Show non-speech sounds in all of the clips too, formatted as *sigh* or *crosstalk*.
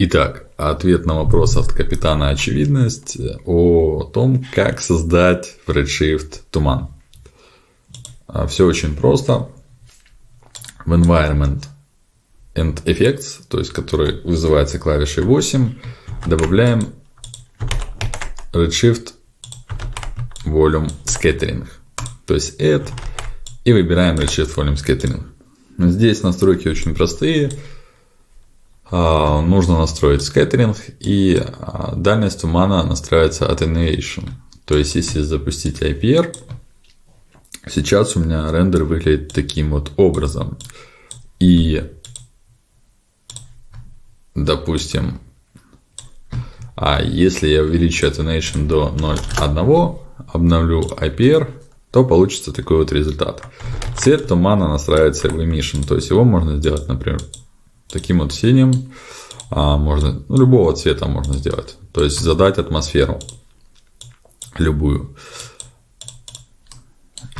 Итак, ответ на вопрос от капитана очевидность о том, как создать в Redshift туман. А, Все очень просто. В environment and effects, то есть который вызывается клавишей 8, добавляем Redshift Volume Scattering. То есть add и выбираем Redshift Volume Scattering. Здесь настройки очень простые. А, нужно настроить скеттеринг и а, дальность тумана настраивается attenuation. То есть, если запустить IPR, сейчас у меня рендер выглядит таким вот образом. И, допустим, а если я увеличу attenuation до 0,1, обновлю IPR, то получится такой вот результат. Цвет тумана настраивается в emission, то есть его можно сделать, например, таким вот синим, а можно, ну, любого цвета можно сделать, то есть задать атмосферу любую.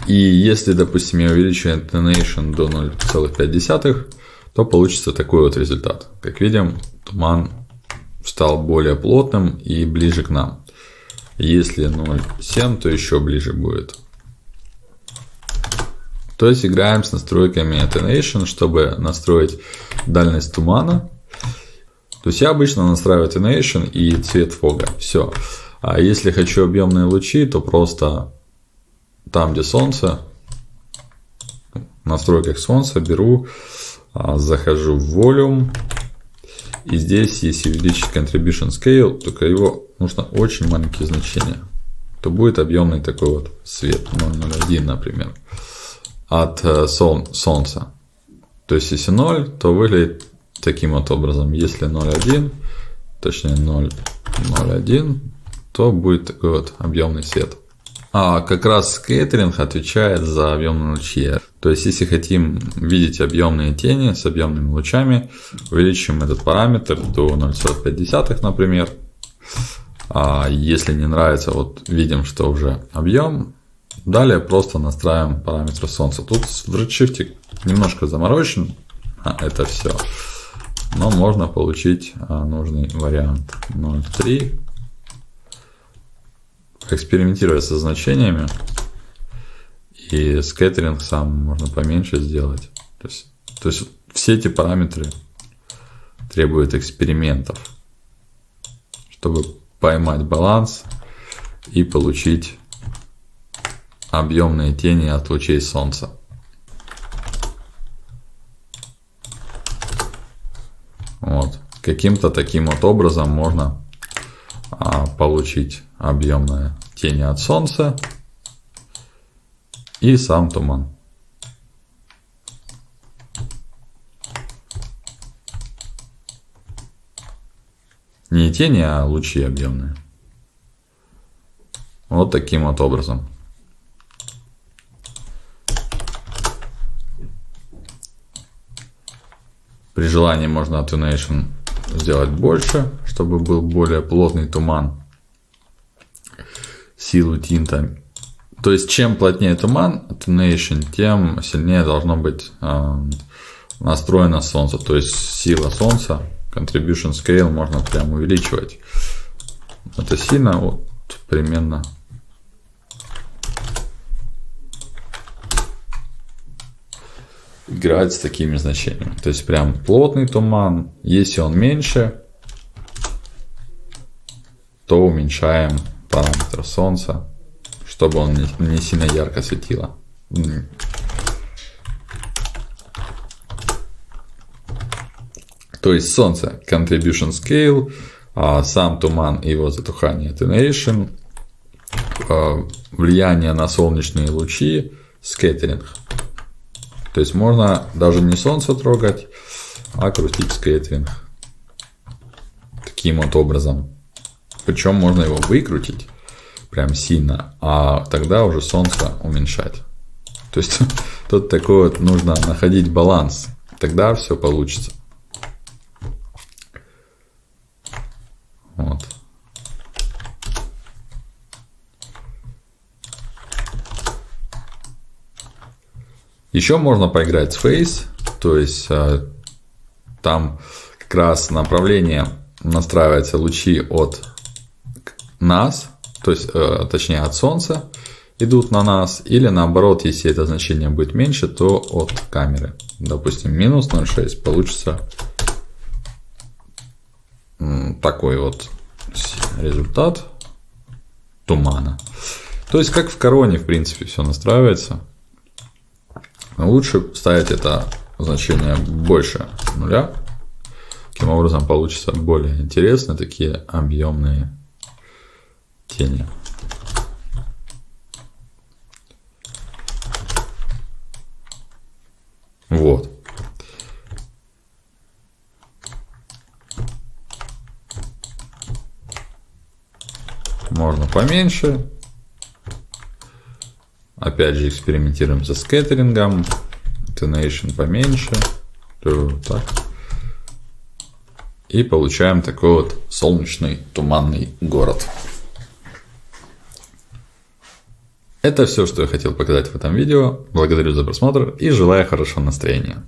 И если, допустим, я увеличу intonation до 0,5, то получится такой вот результат. Как видим, туман стал более плотным и ближе к нам. Если 0,7, то еще ближе будет. То есть играем с настройками Attenuation, чтобы настроить дальность тумана. То есть я обычно настраиваю Attenuation и цвет фога. Все. А если хочу объемные лучи, то просто там, где солнце, в настройках солнца беру, а, захожу в Volume. И здесь, если увеличить Contribution Scale, только его нужно очень маленькие значения, то будет объемный такой вот свет, 0,01, например от э, сол, Солнца. То есть, если 0, то выглядит таким вот образом. Если 0,1, точнее 0,01, то будет такой вот объемный свет. А как раз скейтеринг отвечает за объемные лучи. То есть, если хотим видеть объемные тени с объемными лучами, увеличим этот параметр до 0,45, например. А если не нравится, вот видим, что уже объем, Далее просто настраиваем параметры солнца. Тут Redshift немножко заморочен а, это все. Но можно получить а, нужный вариант 0.3. Экспериментировать со значениями. И скеттеринг сам можно поменьше сделать. То есть, то есть все эти параметры требуют экспериментов, чтобы поймать баланс и получить объемные тени от лучей солнца. Вот. Каким-то таким вот образом можно а, получить объемные тени от солнца и сам туман. Не тени, а лучи объемные. Вот таким вот образом. При желании можно attenuation сделать больше, чтобы был более плотный туман. Силу тинта. То есть, чем плотнее туман, attenuation, тем сильнее должно быть э, настроено солнце. То есть, сила солнца, contribution scale можно прям увеличивать. Это сильно, вот примерно играть с такими значениями. То есть прям плотный туман. Если он меньше, то уменьшаем параметр солнца, чтобы он не, сильно ярко светило. То есть солнце contribution scale, а сам туман и его затухание attenuation, а, влияние на солнечные лучи, скеттеринг. То есть можно даже не солнце трогать, а крутить скейтринг. Таким вот образом. Причем можно его выкрутить прям сильно, а тогда уже солнце уменьшать. То есть *laughs* тут такой вот нужно находить баланс. Тогда все получится. Вот. Еще можно поиграть с Face, то есть э, там как раз направление настраиваются лучи от нас, то есть, э, точнее, от Солнца идут на нас, или наоборот, если это значение будет меньше, то от камеры. Допустим, минус 0,6 получится такой вот результат тумана. То есть, как в короне, в принципе, все настраивается. Но лучше ставить это значение больше нуля. Таким образом, получится более интересно такие объемные тени. Вот. Можно поменьше. Опять же экспериментируем со скеттерингом. Intonation поменьше. Так. И получаем такой вот солнечный туманный город. Это все, что я хотел показать в этом видео. Благодарю за просмотр и желаю хорошего настроения.